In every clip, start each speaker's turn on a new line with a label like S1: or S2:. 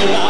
S1: Yeah.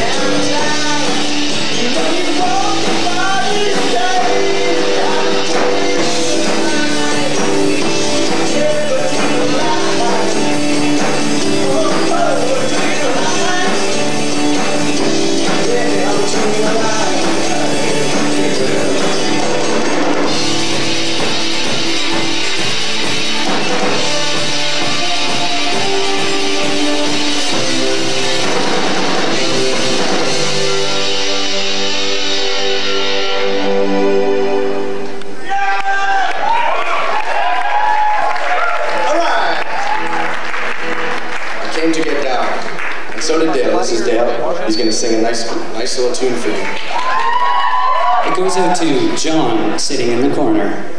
S1: Every time you make me your body
S2: sitting in the
S1: corner.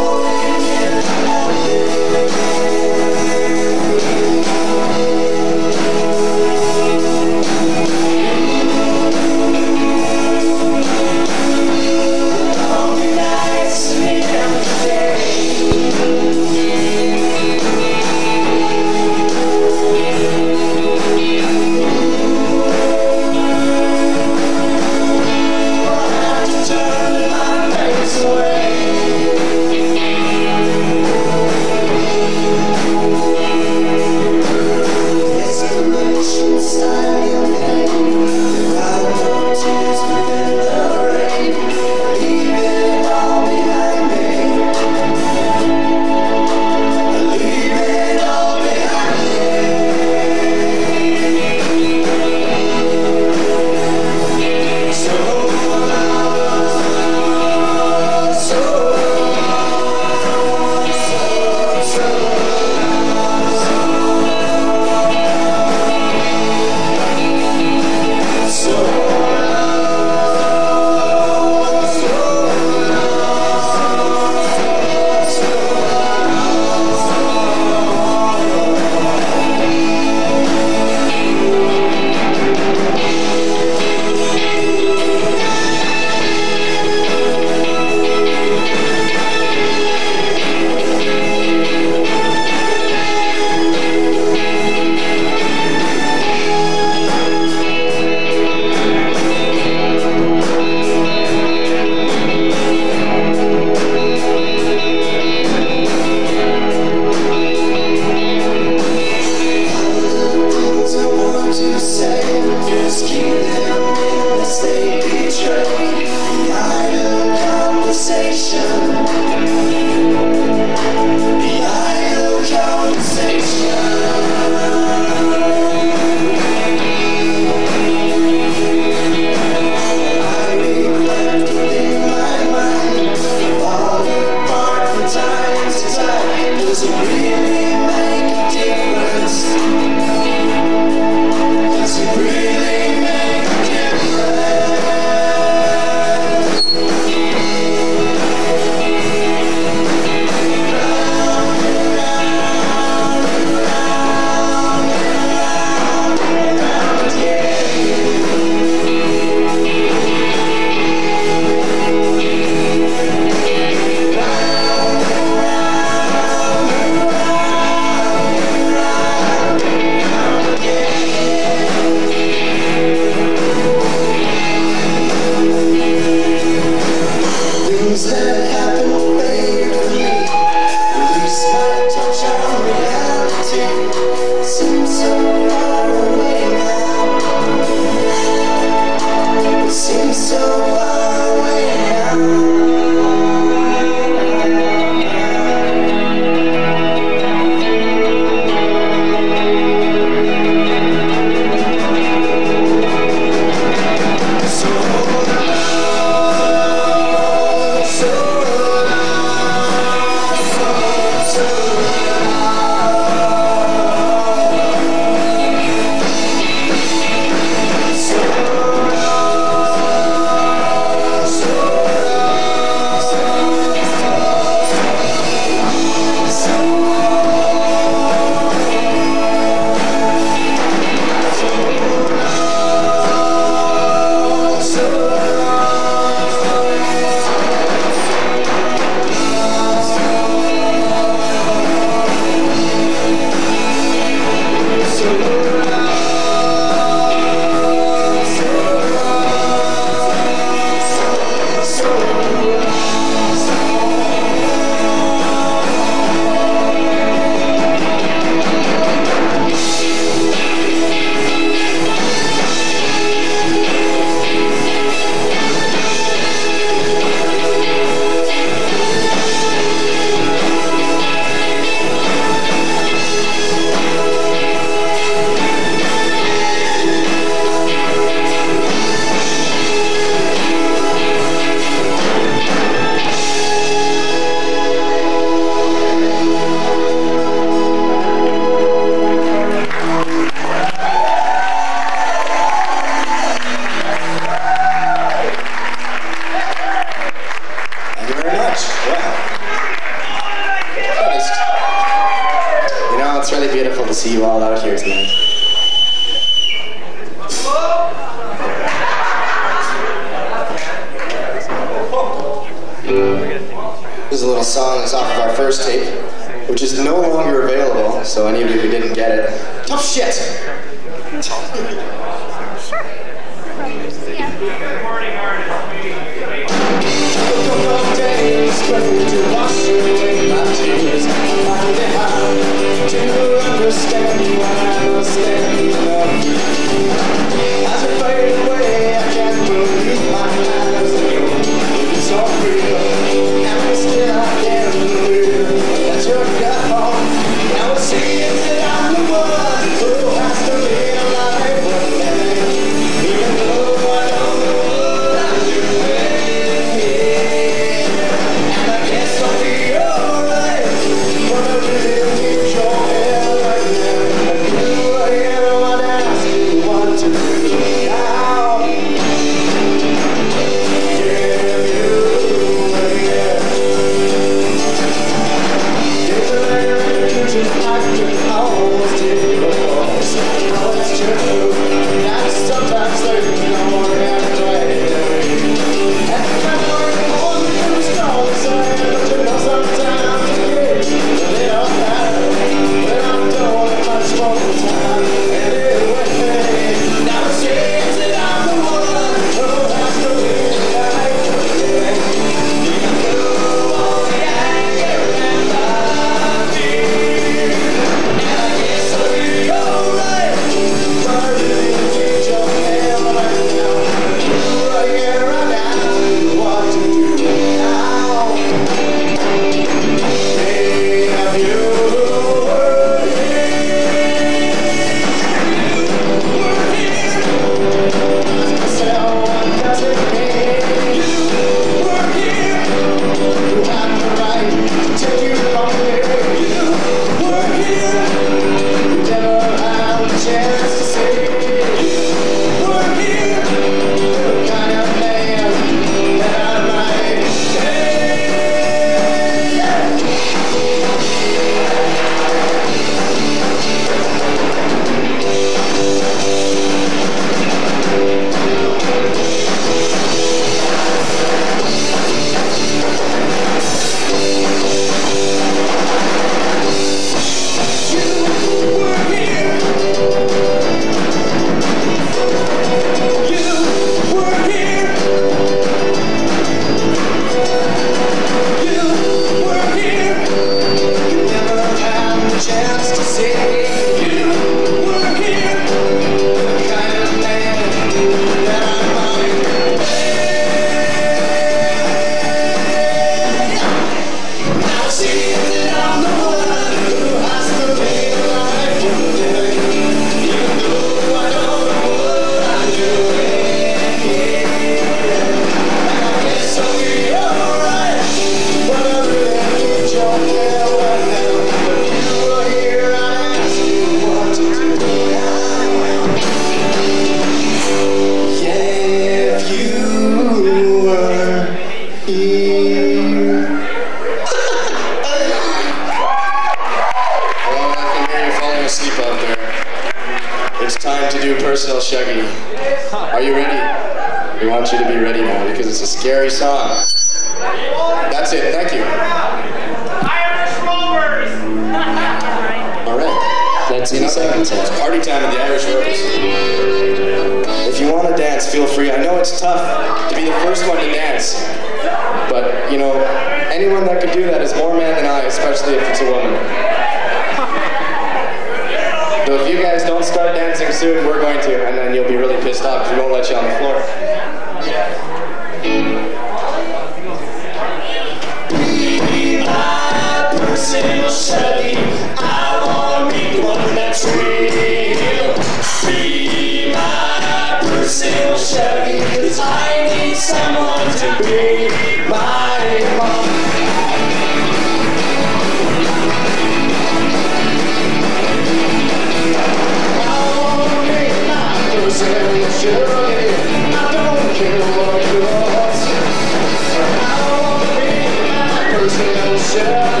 S1: Be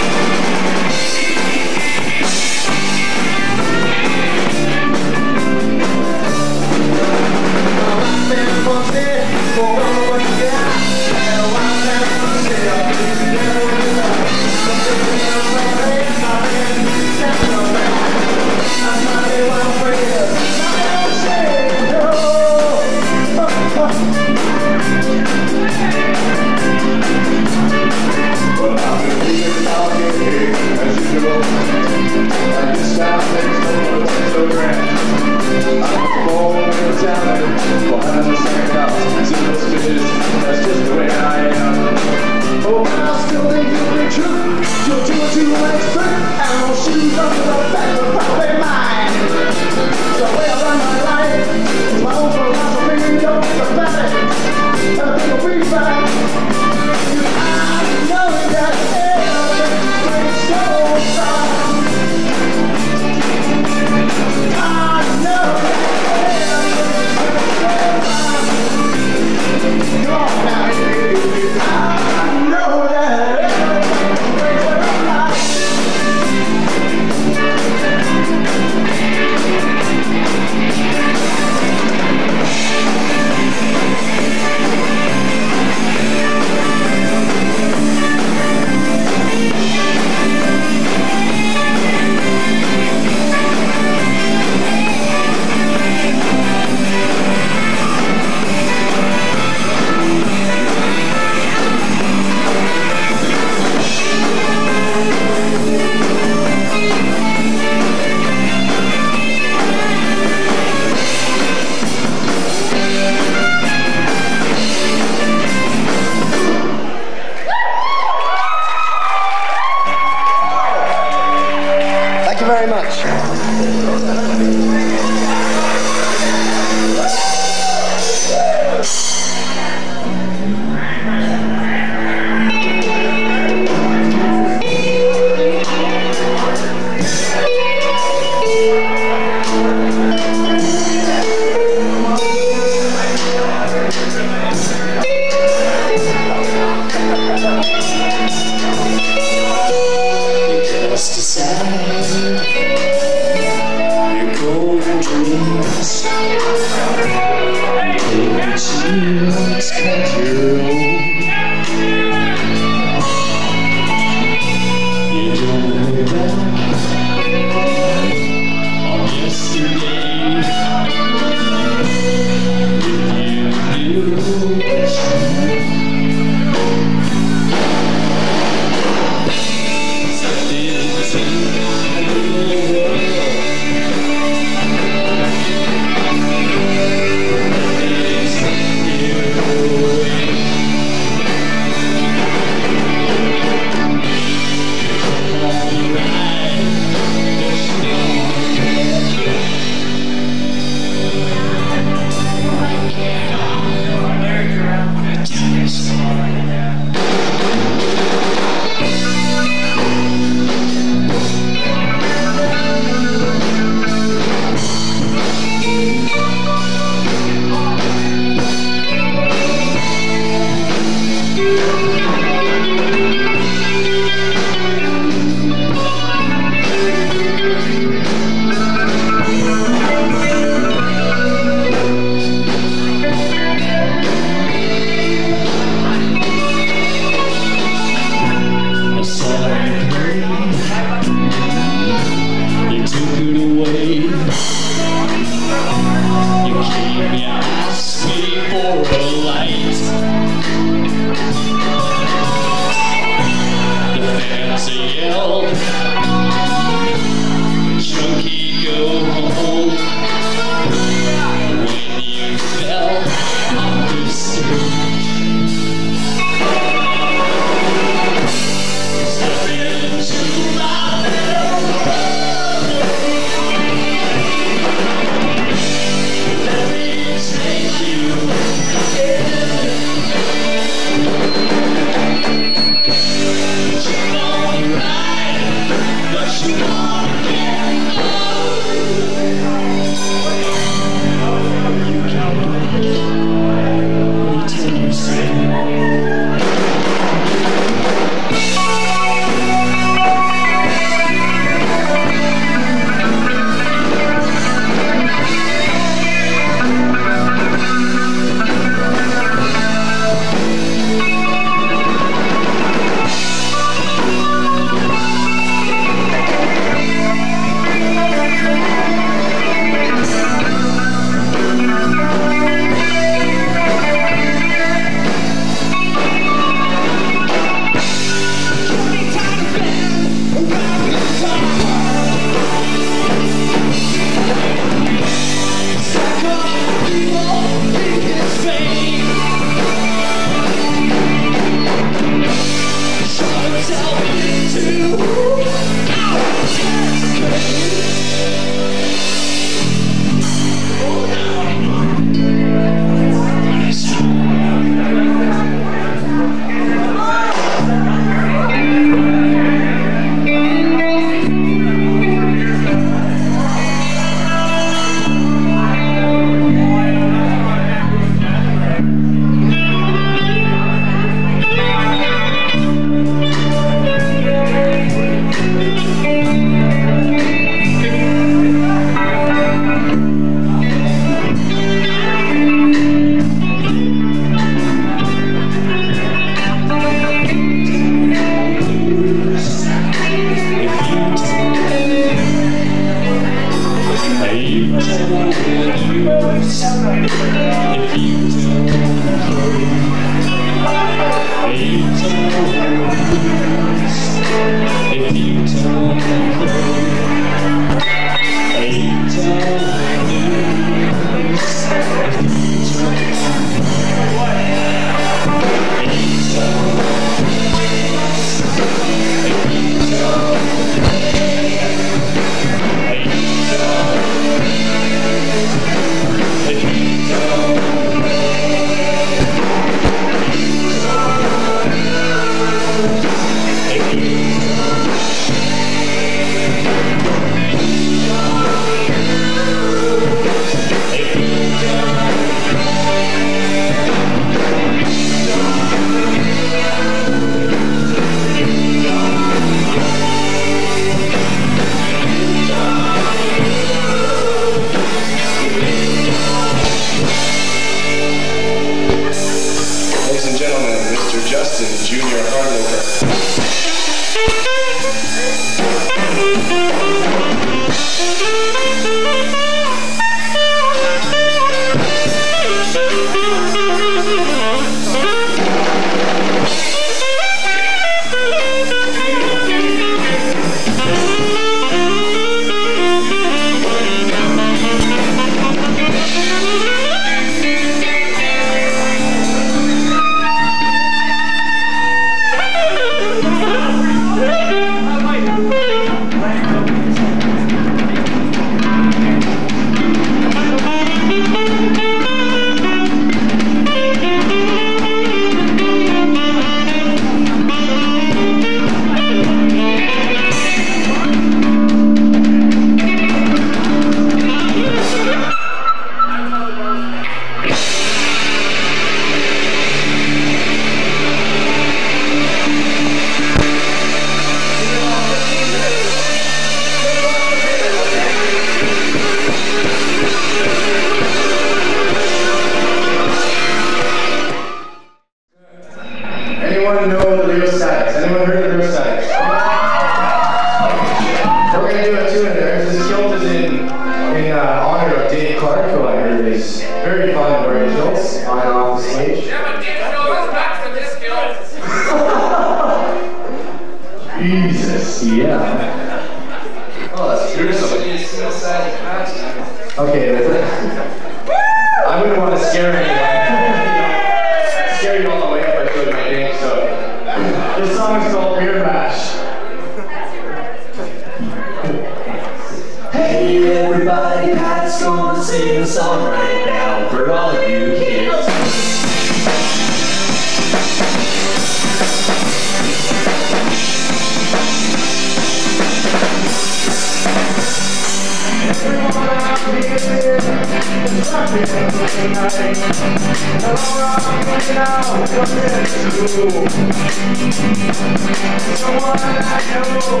S3: Oh,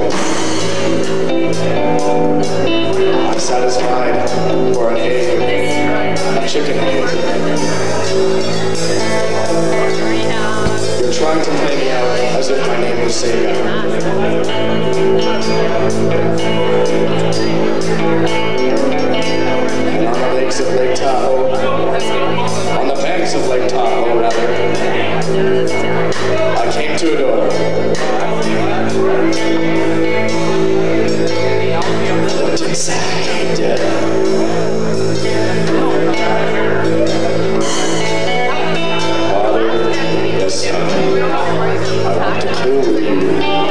S1: disposal, I'm satisfied for an egg, a chicken. You're trying to play me out as if my name was Sega. And on the lakes of Lake Tahoe, on the banks of Lake Tahoe, rather, I came to adore. What's inside? Father, the Son, I want to kill you.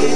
S1: She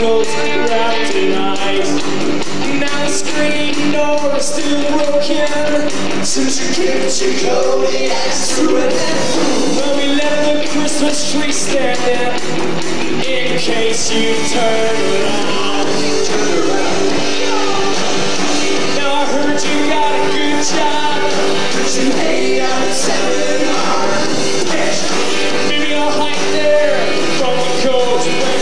S3: knuckles wrapped in ice. Now the screen door is still broken since you kicked your ice through it, But we left the Christmas tree standing in case you turn around. Turn around. Now I heard you got a good job. But you hate on seven. seminar. Maybe I'll hike there from the coast.